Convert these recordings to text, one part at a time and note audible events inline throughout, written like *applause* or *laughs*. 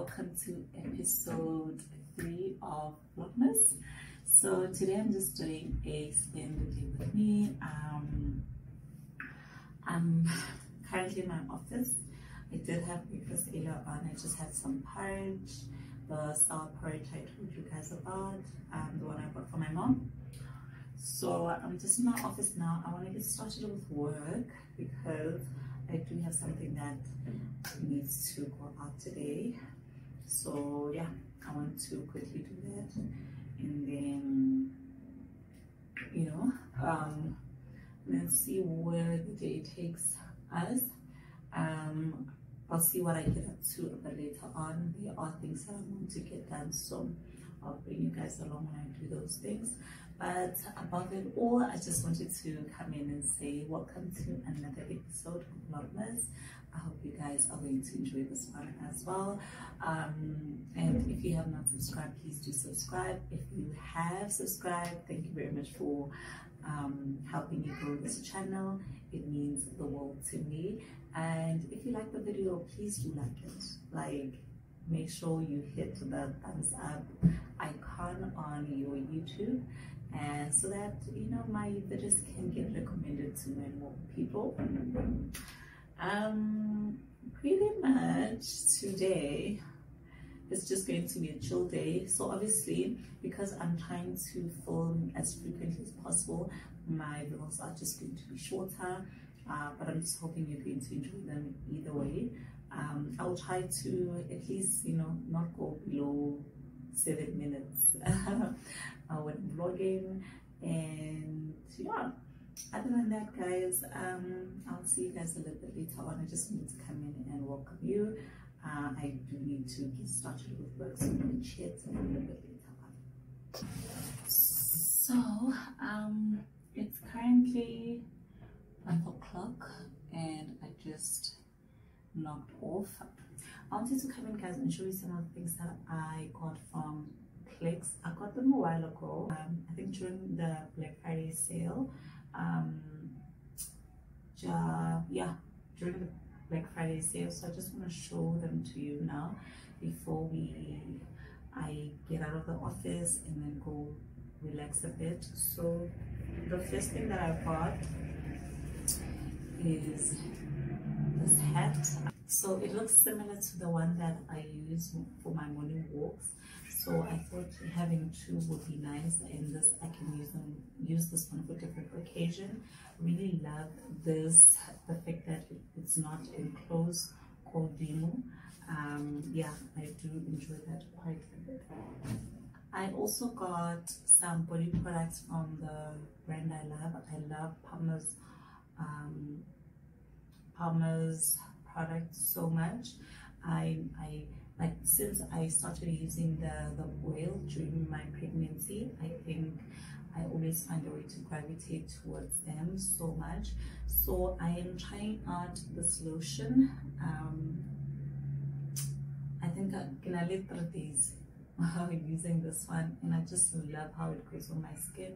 welcome to episode three of Vlogmas. So today I'm just doing a spend the day with me. Um, I'm currently in my office. I did have breakfast earlier on. I just had some porridge, the sour porridge I told you guys about, um, the one I bought for my mom. So I'm just in my office now. I want to get started with work because I do have something that needs to go out today. So yeah, I want to quickly do that and then you know um let's see where the day takes us. Um I'll see what I get up to a bit later on. There are things that I want to get done, so I'll bring you guys along when I do those things. But above it all, I just wanted to come in and say welcome to another episode of Vlogmas. I hope you guys are going to enjoy this one as well. Um, and if you have not subscribed, please do subscribe. If you have subscribed, thank you very much for um, helping me grow this channel. It means the world to me. And if you like the video, please do like it. Like, make sure you hit the thumbs up icon on your YouTube and so that you know my videos can get recommended to more people um pretty much today it's just going to be a chill day. So obviously because i'm trying to film as frequently as possible my videos are just going to be shorter uh, but i'm just hoping you're going to enjoy them either way. Um, i'll try to at least you know not go below seven minutes *laughs* uh, when vlogging. And yeah other than that guys um i'll see you guys a little bit later on i just need to come in and welcome you uh, i do need to get started with work so we'll chat a little bit later on so um it's currently five o'clock and i just knocked off I wanted to come in guys and show you some of the things that I got from Clicks. I got them a while ago, um, I think during the Black Friday sale. Um, yeah, during the Black Friday sale. So I just want to show them to you now before we I get out of the office and then go relax a bit. So the first thing that I bought is this hat so it looks similar to the one that I use for my morning walks. So I thought having two would be nice and this I can use them use this one for different occasion. Really love this the fact that it's not enclosed Cordimo um yeah I do enjoy that quite a bit. I also got some body products from the brand I love. I love Palmer's um, Palmer's product so much. I, I like since I started using the, the oil during my pregnancy, I think I always find a way to gravitate towards them so much. So I am trying out this lotion. Um, I think I'm gonna live through days *laughs* using this one and I just love how it goes on my skin.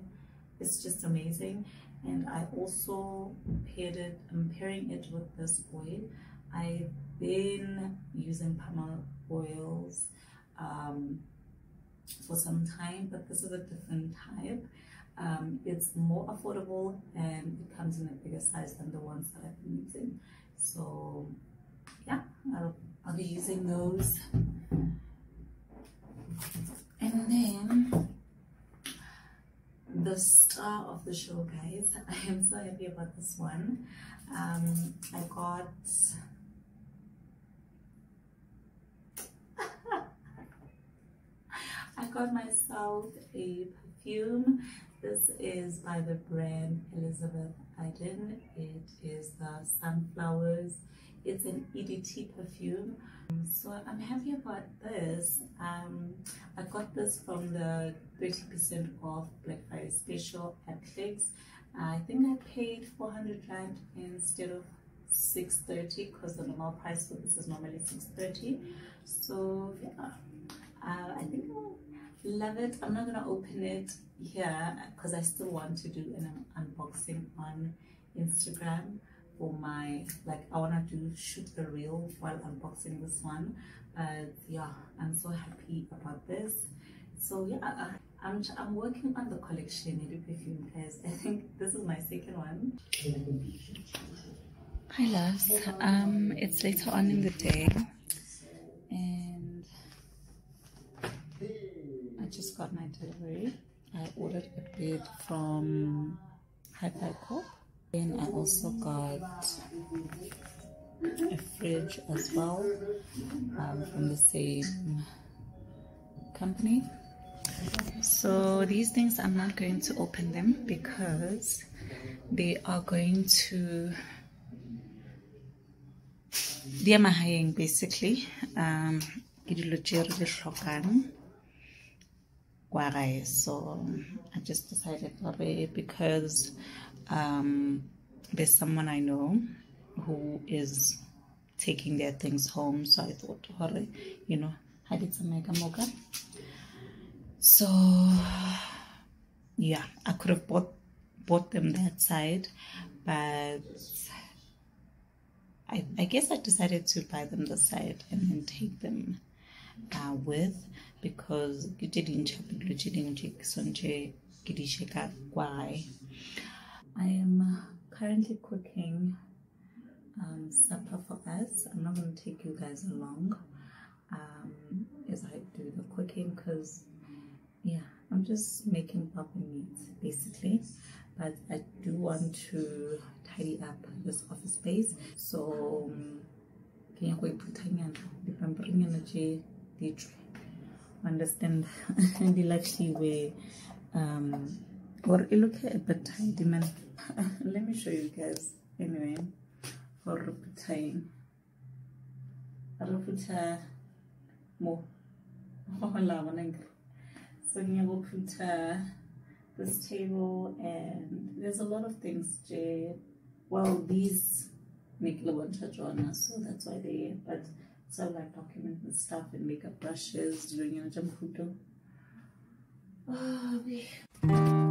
It's just amazing. And I also paired it, I'm pairing it with this oil. I've been using palm oils um, for some time, but this is a different type. Um, it's more affordable and it comes in a bigger size than the ones that I've been using. So yeah, I'll, I'll be using those. And then the star of the show, guys. *laughs* I am so happy about this one. Um, I got I got myself a perfume. This is by the brand Elizabeth Arden. It is the Sunflowers. It's an EDT perfume. So I'm happy about this. Um, I got this from the 30% off Black Friday special at Clicks. I think I paid 400 Rand instead of 630 because the normal price for this is normally 630 so yeah uh, I think I'll love it I'm not gonna open it here because I still want to do an unboxing on Instagram for my like I wanna do shoot a reel while unboxing this one. But yeah, I'm so happy about this. So yeah, I, I'm I'm working on the collection in perfume guys. I think this is my second one. Hi loves. Um it's later on in the day and I got my delivery. I ordered a bed from Hi-Fi Corp. Then I also got a fridge as well um, from the same company. So these things I'm not going to open them because they are going to they are my basically um so I just decided because um, there's someone I know who is taking their things home. So I thought, you know, I did some mega mocha. So yeah, I could have bought bought them that side, but I, I guess I decided to buy them the side and then take them uh, with because I am currently cooking um, supper for us. I'm not going to take you guys along um, as I do the cooking because, yeah, I'm just making proper meat basically. But I do want to tidy up this office space. So, can you go put energy? Understand? *laughs* the luxury way um, or look at the man. *laughs* let me show you guys anyway for reputine reputa mo *laughs* so you will put this table and there's a lot of things Jay. well these make Joanna, so that's why they but so like document and stuff and makeup brushes doing a jump oh,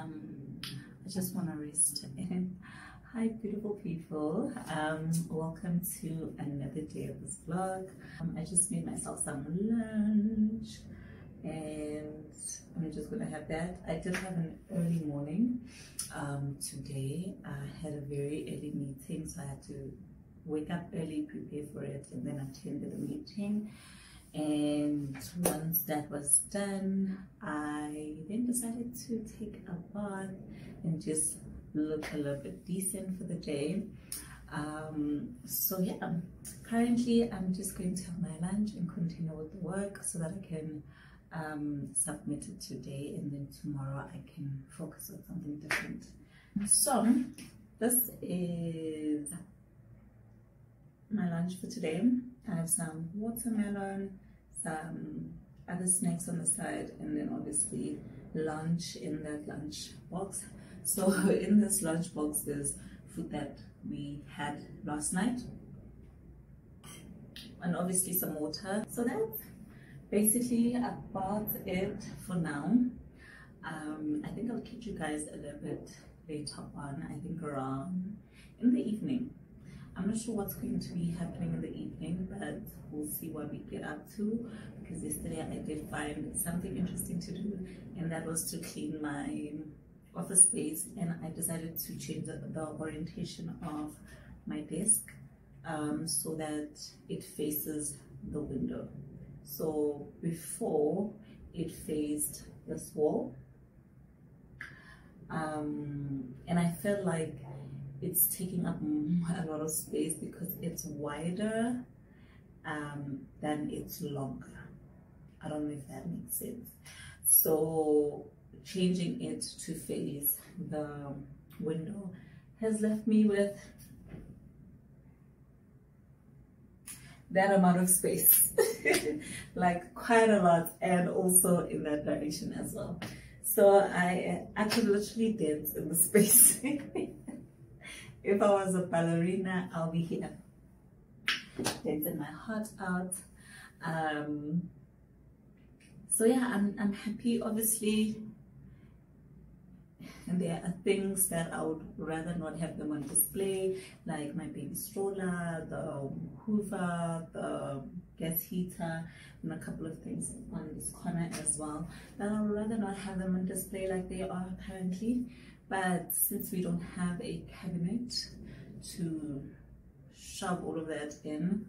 um i just want to rest in. hi beautiful people. Um welcome to another day of this vlog. Um, i just made myself some lunch and i'm just gonna have that. I did have an early morning um today. I had a very early meeting so i had to wake up early prepare for it and then attend the meeting and once that was done i then decided to take a bath and just look a little bit decent for the day um, so yeah currently i'm just going to have my lunch and continue with the work so that i can um, submit it today and then tomorrow I can focus on something different. So this is my lunch for today. I have some watermelon, some other snacks on the side and then obviously lunch in that lunch box. *laughs* So in this lunch box there's food that we had last night and obviously some water. So that's basically about it for now. Um, I think I'll keep you guys a little bit later on, I think around in the evening. I'm not sure what's going to be happening in the evening, but we'll see what we get up to. Because yesterday I did find something interesting to do, and that was to clean my office space. And I decided to change the, the orientation of my desk um, so that it faces the window. So before it faced this wall, um, and I felt like it's taking up a lot of space because it's wider um, than it's longer. I don't know if that makes sense. So changing it to face the window has left me with that amount of space *laughs* like quite a lot and also in that direction as well so i i could literally dance in the space *laughs* if i was a ballerina i'll be here dancing my heart out um so yeah i'm, I'm happy obviously and there are things that I would rather not have them on display, like my baby stroller, the Hoover, the gas heater, and a couple of things on this corner as well. That I would rather not have them on display like they are currently. But since we don't have a cabinet to shove all of that in,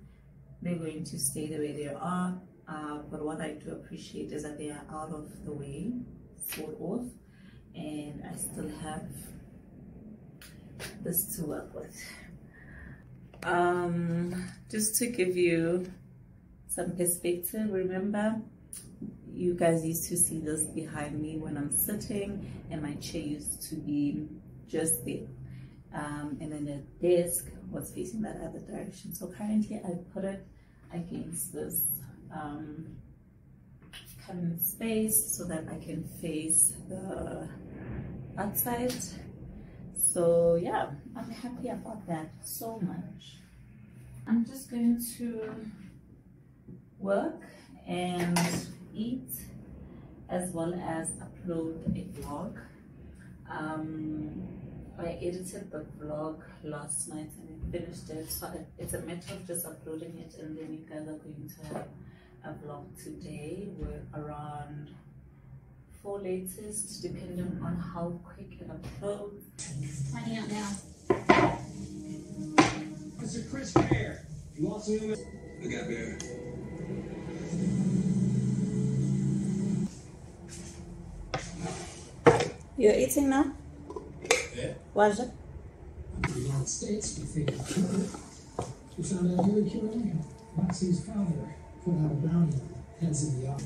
they're going to stay the way they are. Uh, but what I do appreciate is that they are out of the way, sort of and I still have this to work with. Um, just to give you some perspective, remember you guys used to see this behind me when I'm sitting and my chair used to be just there. Um, and then the desk was facing that other direction. So currently I put it against this um, cabinet space so that I can face the outside so yeah i'm happy about that so much i'm just going to work and eat as well as upload a vlog um, I edited the vlog last night and I finished it so it's a matter of just uploading it and then you guys are going to have a vlog today we're around four latest, depending on how quick it uploads. Finding out now. Mr. Chris Bear, you want some? I got bear. You're eating now? Yeah. Was it? The United States, we think we found out Hillary Clinton, Nazi's founder, put out a bounty on heads of the army.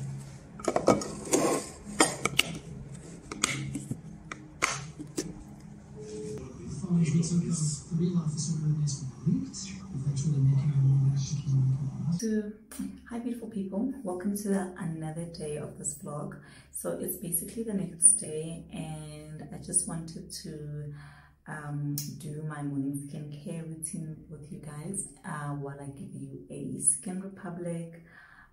Finally, we took out the real officer nowadays from leaked, eventually people, welcome to the, another day of this vlog. So it's basically the next day and I just wanted to um, do my morning skincare routine with you guys uh, while I give you a Skin Republic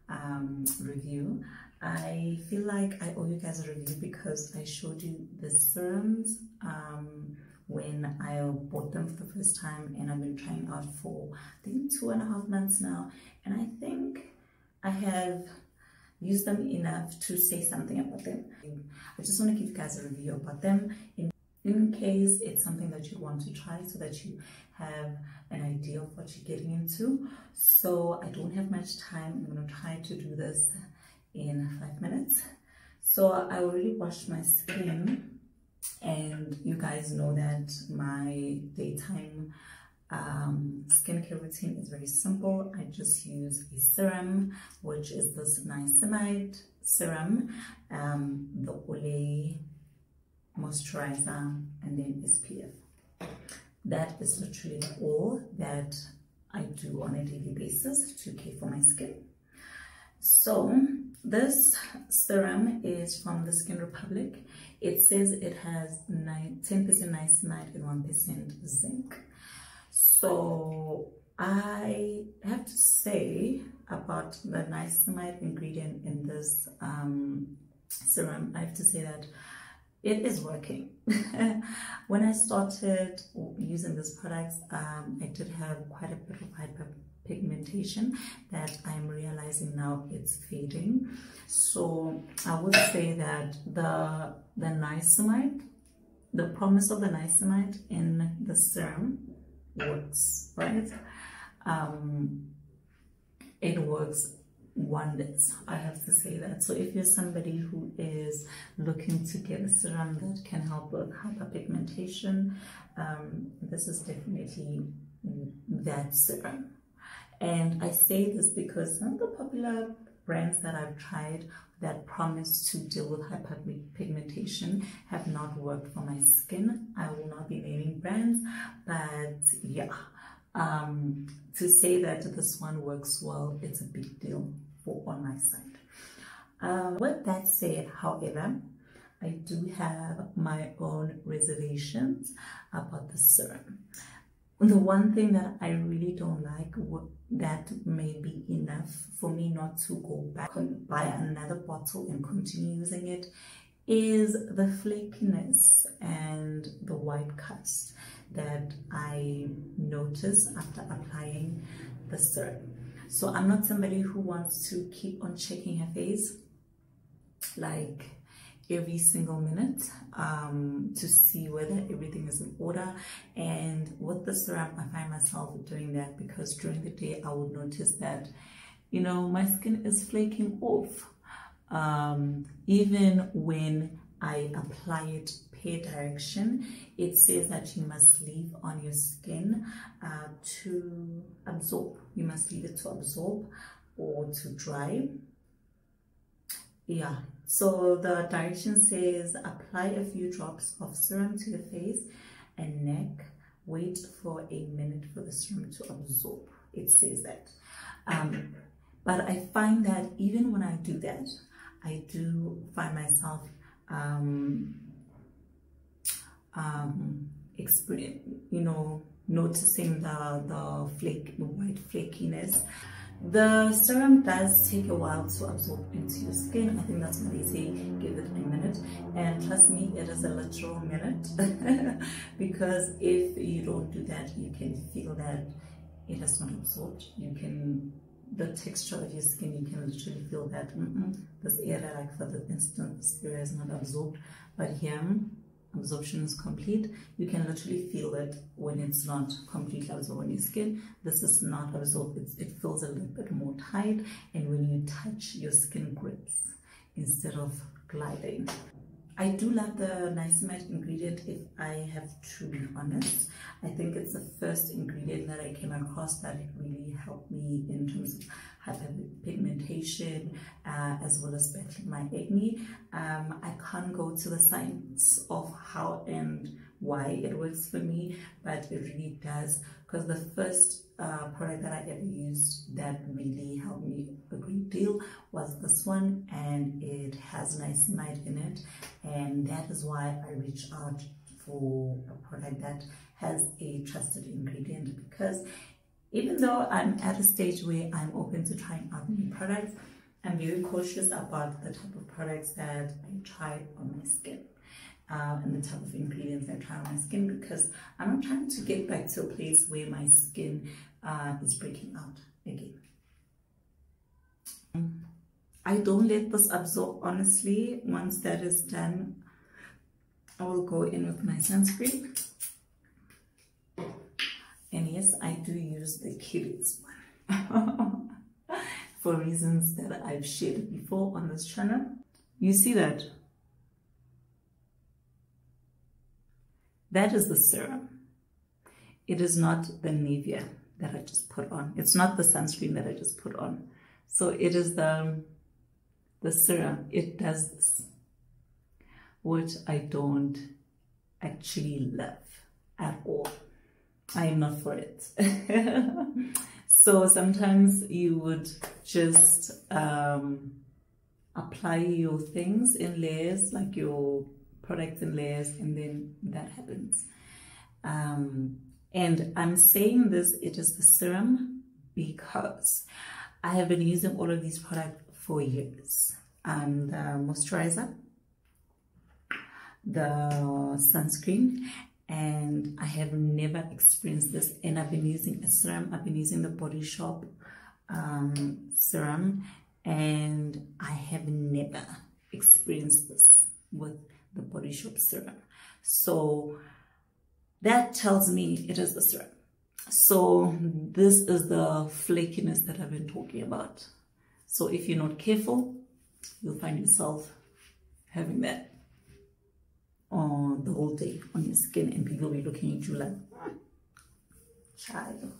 um, review. I feel like I owe you guys a review because I showed you the serums um, when I bought them for the first time and I've been trying out for I think two and a half months now and I think I have used them enough to say something about them. I just want to give you guys a review about them in, in case it's something that you want to try so that you have an idea of what you're getting into. So I don't have much time. I'm going to try to do this in five minutes. So I already washed my skin and you guys know that my daytime um, skincare routine is very simple. I just use a serum, which is this niacinamide serum, um, the Olay moisturizer, and then SPF. That is literally all that I do on a daily basis to care for my skin. So this serum is from the Skin Republic. It says it has 10% niacinamide and 1% zinc. So I have to say about the niacinamide ingredient in this um, serum, I have to say that it is working. *laughs* when I started using this product, um, I did have quite a bit of hyperpigmentation that I'm realizing now it's fading. So I would say that the the niacinamide, the promise of the niacinamide in the serum works, right? Um, it works wonders i have to say that so if you're somebody who is looking to get a serum that can help with hyperpigmentation um, this is definitely that serum and i say this because some of the popular brands that i've tried that promise to deal with hyperpigmentation have not worked for my skin i will not be naming brands but yeah um, to say that this one works well, it's a big deal for on my side. Uh, with that said, however, I do have my own reservations about the serum. The one thing that I really don't like, that may be enough for me not to go back and buy another bottle and continue using it, is the flakiness and the white cast that I notice after applying the serum. So I'm not somebody who wants to keep on checking her face like every single minute um, to see whether everything is in order. And with the serum, I find myself doing that because during the day I would notice that, you know, my skin is flaking off. Um, even when I apply it hair direction, it says that you must leave on your skin uh, to absorb. You must leave it to absorb or to dry. Yeah, so the direction says apply a few drops of serum to the face and neck. Wait for a minute for the serum to absorb. It says that. Um, but I find that even when I do that, I do find myself um, um, experience, you know, noticing the, the flake, the white flakiness. The serum does take a while to absorb into your skin. I think that's why they say give it a minute. And trust me, it is a literal minute. *laughs* because if you don't do that, you can feel that it has not absorbed. You can, the texture of your skin, you can literally feel that mm -mm, this area, like for the instance, this area is not absorbed. But here, absorption is complete, you can literally feel it when it's not completely absorbed on your skin. This is not absorbed, it's, it feels a little bit more tight and when you touch your skin grips instead of gliding. I do love the niacinamide ingredient if I have to be honest. I think it's the first ingredient that I came across that really helped me in terms of hyperpigmentation uh, as well as battling my acne. Um, I can't go to the science of how and why it works for me, but it really does because the first uh, product that I ever used that really helped me a great deal was this one and it has niacinamide in it and that is why I reached out for a product that has a trusted ingredient because even though I'm at a stage where I'm open to trying out new products, I'm very cautious about the type of products that I try on my skin. Uh, and the type of ingredients I try on my skin because I'm not trying to get back to a place where my skin uh, is breaking out again. I don't let this absorb honestly. Once that is done, I will go in with my sunscreen. And yes, I do use the Kiehl's one *laughs* for reasons that I've shared before on this channel. You see that? That is the serum. it is not the Nivea that I just put on. It's not the sunscreen that I just put on. So it is the, the serum. It does this, which I don't actually love at all. I am not for it. *laughs* so sometimes you would just um, apply your things in layers, like your products and layers, and then that happens. Um, and I'm saying this, it is the serum because I have been using all of these products for years. Um, the moisturizer, the sunscreen, and I have never experienced this. And I've been using a serum, I've been using the Body Shop um, serum, and I have never experienced this with the Body Shop serum. So that tells me it is the serum. So this is the flakiness that I've been talking about. So if you're not careful, you'll find yourself having that on the whole day on your skin and people will be looking at you like, child.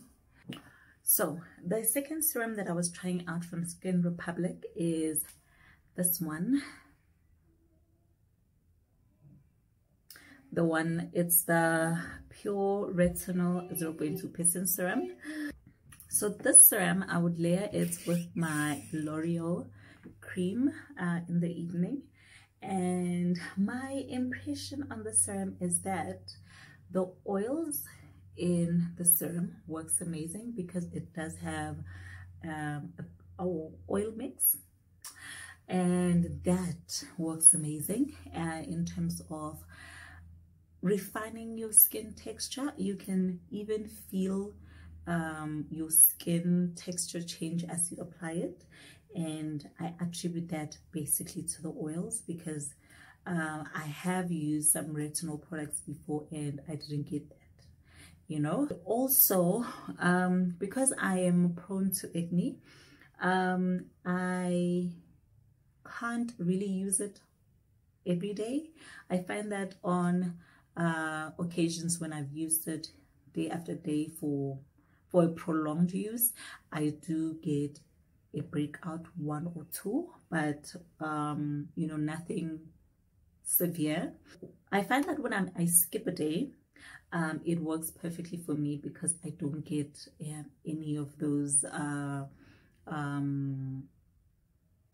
So the second serum that I was trying out from Skin Republic is this one. The one, it's the Pure Retinol 0.2% serum. So this serum, I would layer it with my L'Oreal cream uh, in the evening. And my impression on the serum is that the oils in the serum works amazing because it does have um, a, oil mix and that works amazing uh, in terms of refining your skin texture. You can even feel um, your skin texture change as you apply it. And I attribute that basically to the oils because uh, I have used some retinol products before and I didn't get that you know? Also um because i am prone to acne um i can't really use it every day. I find that on uh occasions when i've used it day after day for for a prolonged use. I do get a breakout one or two but um you know nothing severe. I find that when I'm, i skip a day um, it works perfectly for me because I don't get uh, any of those uh, um,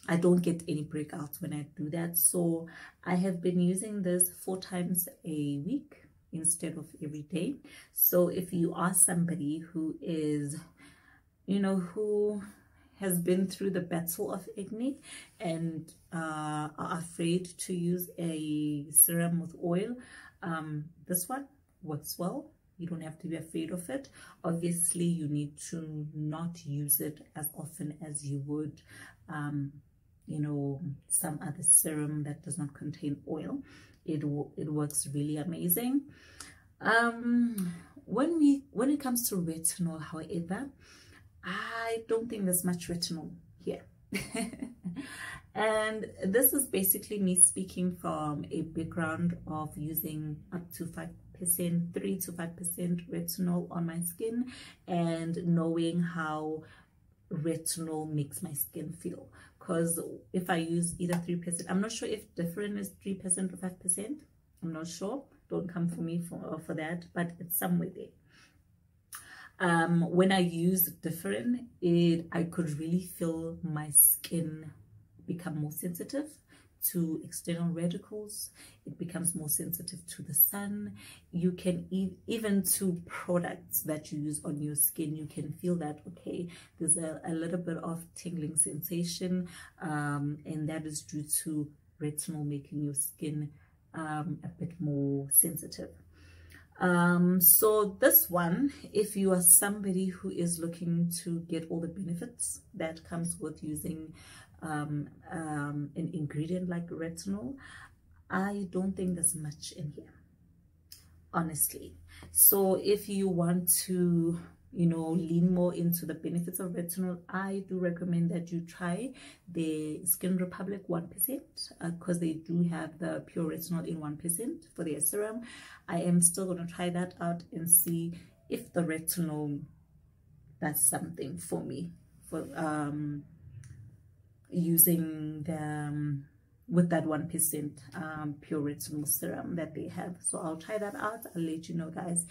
I don't get any breakouts when I do that. So I have been using this four times a week instead of every day. So if you are somebody who is you know who has been through the battle of acne and uh, are afraid to use a serum with oil um, this one works well. You don't have to be afraid of it. Obviously you need to not use it as often as you would um, you know some other serum that does not contain oil. It it works really amazing. Um when we when it comes to retinol however i don't think there's much retinol here. *laughs* And this is basically me speaking from a background of using up to five percent 3 to 5 percent retinol on my skin and knowing how retinol makes my skin feel? Because if I use either 3% I'm not sure if different is 3% or 5% I'm not sure. Don't come for me for, for that but it's somewhere there. Um, when I use different it I could really feel my skin become more sensitive to external radicals it becomes more sensitive to the sun. You can e even to products that you use on your skin you can feel that okay there's a, a little bit of tingling sensation um, and that is due to retinol making your skin um, a bit more sensitive. Um, so this one if you are somebody who is looking to get all the benefits that comes with using um, um, an ingredient like retinol, I don't think there's much in here, honestly. So if you want to, you know, lean more into the benefits of retinol, I do recommend that you try the Skin Republic 1% because uh, they do have the pure retinol in 1% for their serum. I am still going to try that out and see if the retinol does something for me for um using the um, with that one percent um, pure retinol serum that they have. So i'll try that out. I'll let you know guys.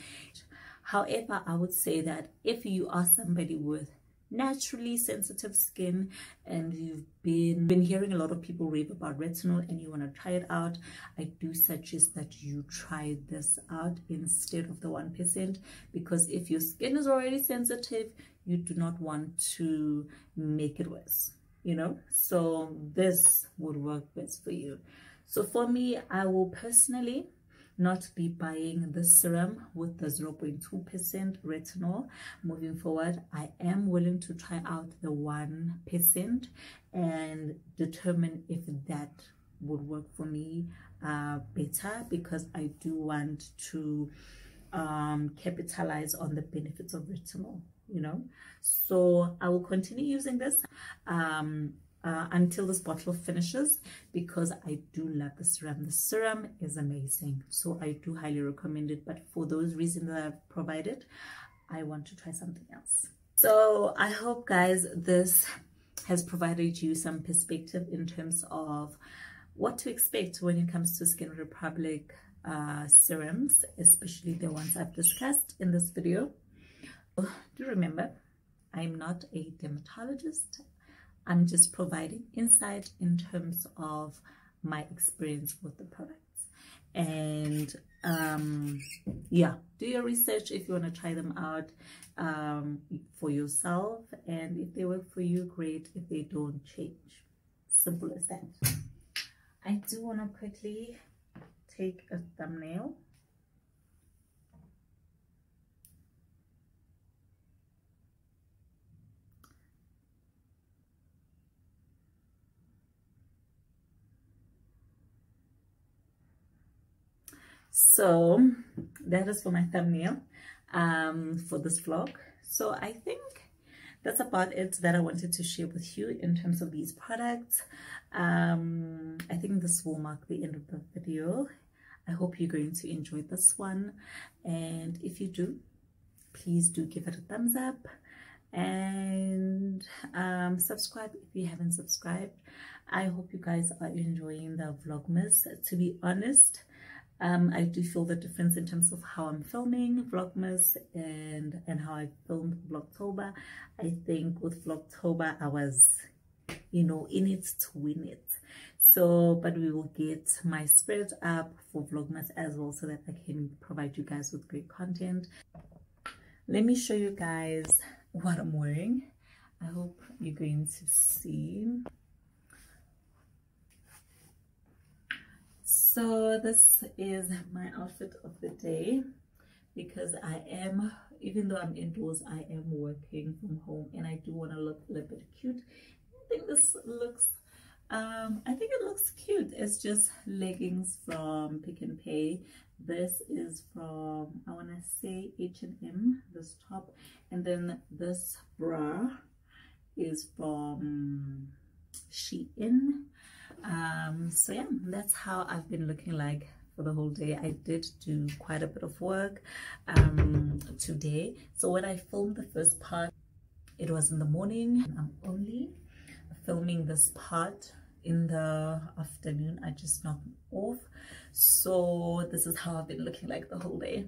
However i would say that if you are somebody with naturally sensitive skin and you've been been hearing a lot of people rave about retinol and you want to try it out i do suggest that you try this out instead of the one percent. Because if your skin is already sensitive you do not want to make it worse you know? So this would work best for you. So for me i will personally not be buying the serum with the 0.2% retinol. Moving forward i am willing to try out the 1% and determine if that would work for me uh, better because i do want to um, capitalize on the benefits of retinol you know so i will continue using this um, uh, until this bottle finishes because I do love the serum. The serum is amazing, so I do highly recommend it. But for those reasons that I've provided, I want to try something else. So I hope, guys, this has provided you some perspective in terms of what to expect when it comes to Skin Republic uh, serums, especially the ones I've discussed in this video do remember? I'm not a dermatologist. I'm just providing insight in terms of my experience with the products. And um yeah do your research if you want to try them out um for yourself. And if they work for you great. If they don't change. Simple as that. I do want to quickly take a thumbnail so that is for my thumbnail um, for this vlog. So i think that's about it that i wanted to share with you in terms of these products. Um, i think this will mark the end of the video. I hope you're going to enjoy this one. And if you do please do give it a thumbs up. And um, subscribe if you haven't subscribed. I hope you guys are enjoying the vlogmas. To be honest um, I do feel the difference in terms of how I'm filming Vlogmas and, and how I filmed Vlogtober. I think with Vlogtober, I was, you know, in it to win it. So, but we will get my spirit up for Vlogmas as well so that I can provide you guys with great content. Let me show you guys what I'm wearing. I hope you're going to see. So this is my outfit of the day because I am even though I'm indoors I am working from home and I do want to look a little bit cute. I think this looks um I think it looks cute. It's just leggings from Pick n Pay. This is from I want to say H&M this top. And then this bra is from Shein um so yeah that's how i've been looking like for the whole day. I did do quite a bit of work um today. So when i filmed the first part it was in the morning. I'm only filming this part in the afternoon. I just knocked off. So this is how i've been looking like the whole day.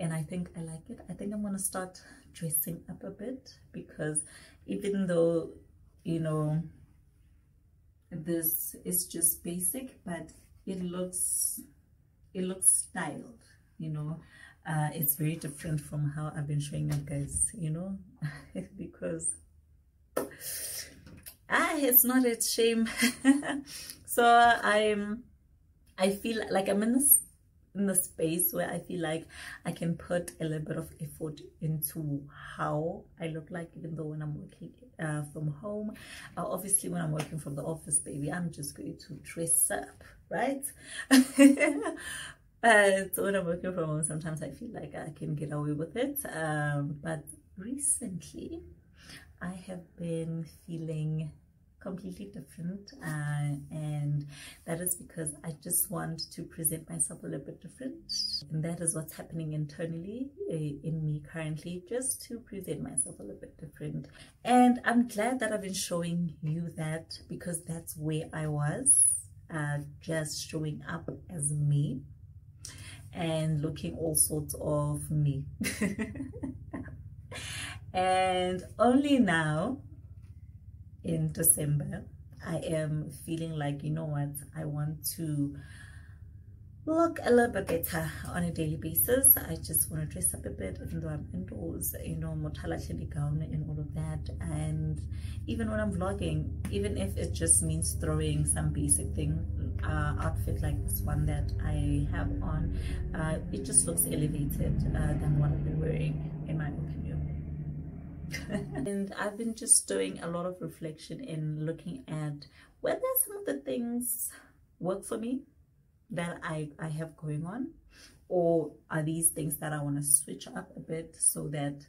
And i think i like it. I think i'm gonna start dressing up a bit because even though you know this is just basic but it looks it looks styled you know? Uh, it's very different from how I've been showing up guys you know? *laughs* Because ah it's not a shame. *laughs* So I'm I feel like I'm in this in the space where I feel like I can put a little bit of effort into how I look like, even though when I'm working uh, from home, uh, obviously when I'm working from the office, baby, I'm just going to dress up, right? *laughs* uh, so when I'm working from home, sometimes I feel like I can get away with it. Um, but recently, I have been feeling completely different uh, and that is because I just want to present myself a little bit different. And that is what's happening internally uh, in me currently just to present myself a little bit different. And I'm glad that I've been showing you that because that's where I was uh, just showing up as me and looking all sorts of me. *laughs* And only now in December, I am feeling like, you know what, I want to look a little bit better on a daily basis. I just want to dress up a bit, even though I'm indoors, you know, motala gown and all of that. And even when I'm vlogging, even if it just means throwing some basic thing, uh, outfit like this one that I have on, uh, it just looks elevated uh, than what I've been wearing, in my opinion. *laughs* and I've been just doing a lot of reflection in looking at whether some of the things work for me that I, I have going on or are these things that I want to switch up a bit so that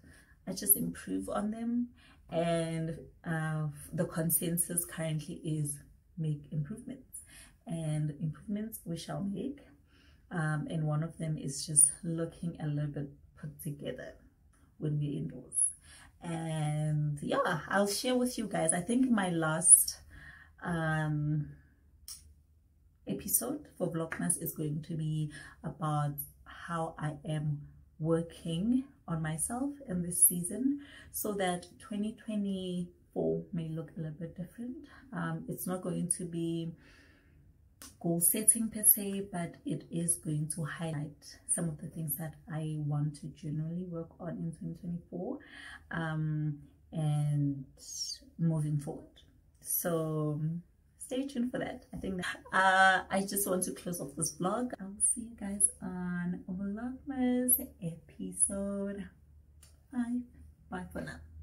I just improve on them. And uh, the consensus currently is make improvements and improvements we shall make. Um, and one of them is just looking a little bit put together when we're indoors and yeah i'll share with you guys. I think my last um episode for vlogmas is going to be about how i am working on myself in this season so that 2024 may look a little bit different. Um it's not going to be goal setting per se but it is going to highlight some of the things that i want to generally work on in 2024 um, and moving forward. So stay tuned for that. I think that, uh, i just want to close off this vlog. I'll see you guys on vlogmas episode 5 bye for now